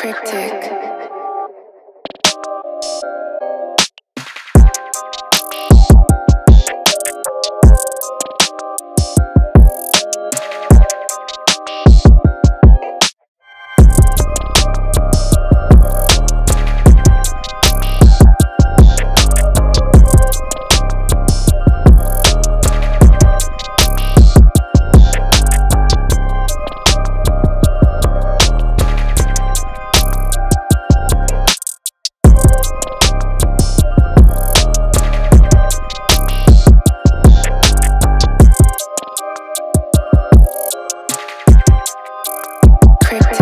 Cryptic. prick.